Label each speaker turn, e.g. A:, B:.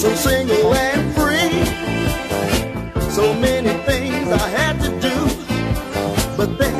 A: so single and free. So many things I had to do, but then.